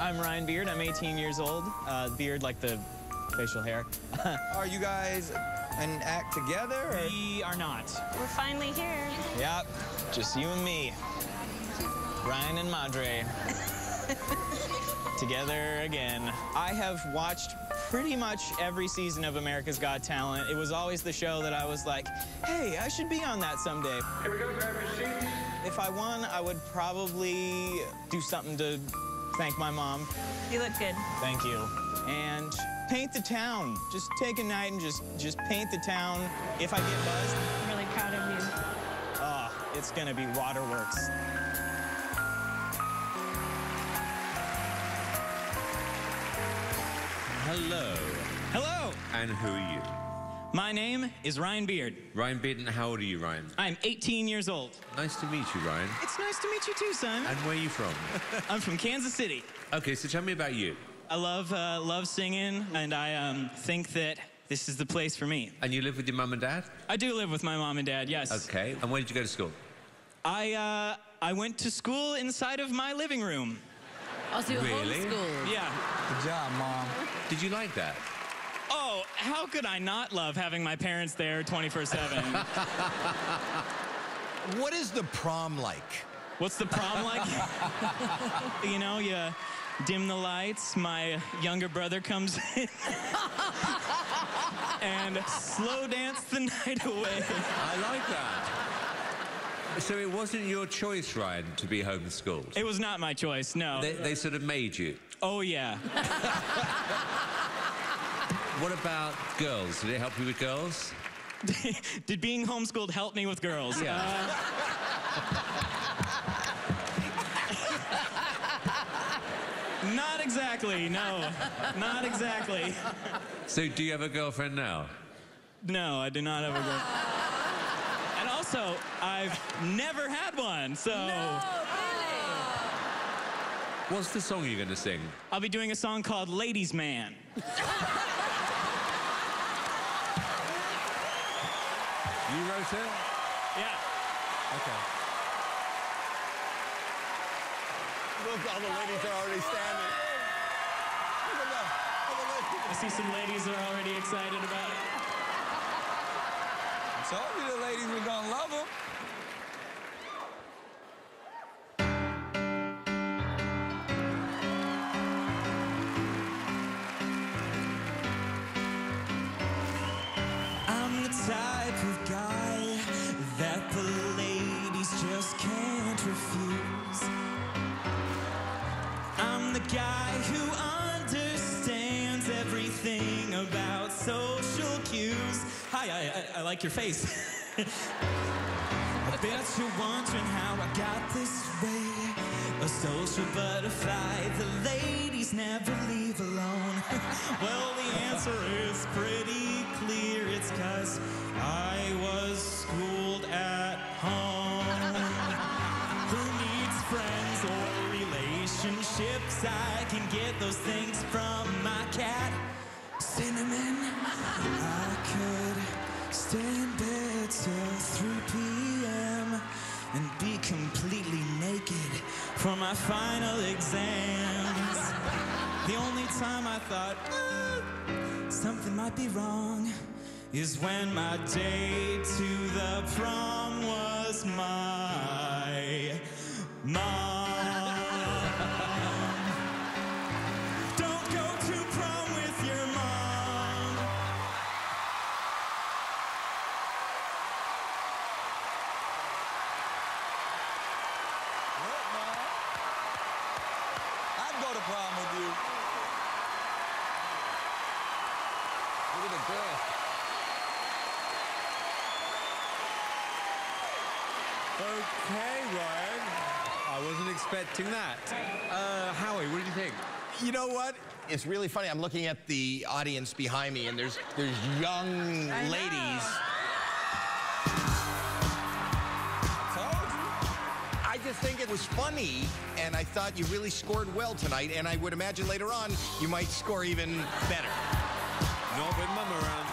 I'm Ryan Beard. I'm 18 years old. Uh, beard like the facial hair. Are you guys an act together? Or? we are not. We're finally here. Yep, just you and me. Ryan and Madre. Together again. I have watched pretty much every season of America's Got Talent. It was always the show that I was like, hey, I should be on that someday. Here we go, grab your seats. If I won, I would probably do something to thank my mom. You look good. Thank you. And paint the town. Just take a night and just just paint the town. If I get buzzed, I'm really proud of you. oh, it's gonna be waterworks. Hello. Hello, And who are you? My name is Ryan Beard. Ryan Beard, and how old are you, Ryan? I'm 18 years old. Nice to meet you, Ryan. It's nice to meet you too, son. And where are you from? I'm from Kansas City. okay, so tell me about you. I love uh, love singing, and I um, think that this is the place for me. And you live with your mum and dad? I do live with my mom and dad. Yes. Okay. And where did you go to school? I uh, I went to school inside of my living room. Oh, so you're Really? homeschooled. Yeah. Good job, Mom. Did you like that? How could I not love having my parents there 24 7? What is the prom like? What's the prom like? you know, you dim the lights, my younger brother comes in and slow dance the night away. I like that. So it wasn't your choice, Ryan, to be homeschooled? It was not my choice, no. They, they sort of made you. oh, yeah. What about girls? Did it help you with girls? Did being homeschooled help me with girls? Yeah. Uh, not exactly, no. Not exactly. So do you have a girlfriend now? No, I do not have a girlfriend. And also, I've never had one, so No, really? What's the song you're going to sing? I'll be doing a song called Ladies Man. You wrote it? Yeah. Okay. Look, all the ladies are already standing. Look at that. All the ladies. I see some ladies are already excited about it. I told you the ladies were gonna love him. The guy who understands everything about social cues. Hi, I, I, I like your face. I bet you're wondering how I got this way. A social butterfly, the ladies never leave alone. well, the answer is pretty clear. Cinnamon. I could stay in bed till 3 p.m. and be completely naked for my final exams. The only time I thought "Ah, something might be wrong is when my date to the prom was my the girl. Okay, Ryan. I wasn't expecting that. Uh, Howie, what did you think? You know what? It's really funny. I'm looking at the audience behind me, and there's there's young ladies. Told. I just think it was funny, and I thought you really scored well tonight. And I would imagine later on you might score even better. Not with Mum around.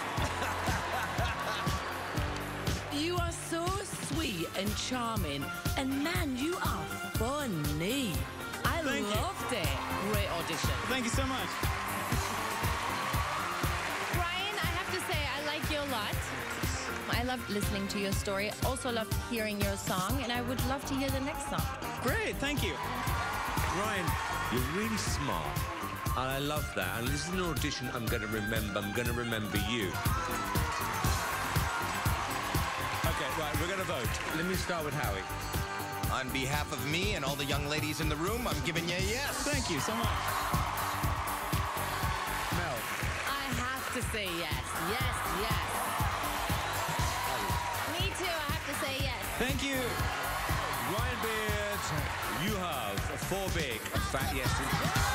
You are so sweet and charming, and man, you are funny. I Thank you. loved it. Great audition. Thank you so much. Ryan, I have to say, I like you a lot. I love listening to your story. Also love hearing your song, and I would love to hear the next song. Great, thank you. Ryan, you're really smart. And I love that. And this is an audition I'm going to remember. I'm going to remember you. Okay, right, we're going to vote. Let me start with Howie. On behalf of me and all the young ladies in the room, I'm giving you a yes. Thank you so much. Mel. I have to say yes. Yes, yes. Me too, I have to say yes. Thank you. Ryan Beard, you have four big fat yeses.